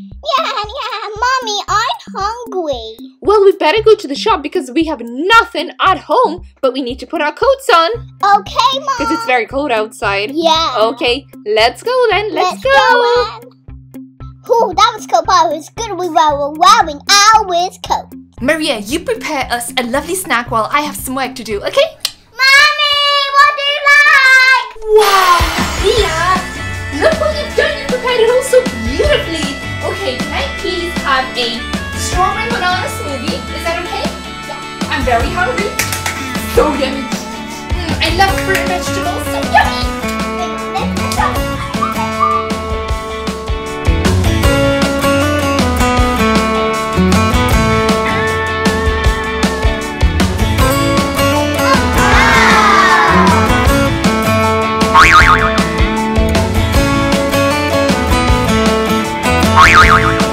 Yeah, yeah, Mommy, I'm hungry. Well, we better go to the shop because we have nothing at home, but we need to put our coats on Okay, Mom. because it's very cold outside. Yeah. Okay, let's go then. Let's, go. on. Ooh, that was cool, but it was good we were wearing our coat. Maria, you prepare us a lovely snack while I have some work to do, okay? So beautifully! Okay, can I please have a strawberry banana smoothie? Is that okay? Yeah. I'm very hungry. Bye.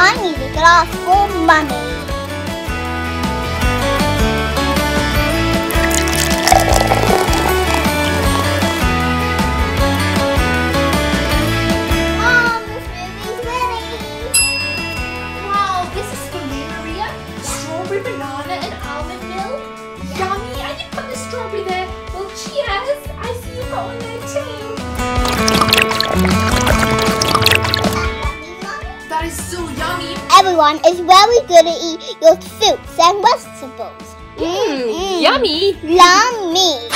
I need a glass for money. Mom, the smoothie's ready. Wow, this is for me, Maria. Strawberry banana Everyone is very good at eat your fruits and vegetables. Mmm, yummy. Yummy.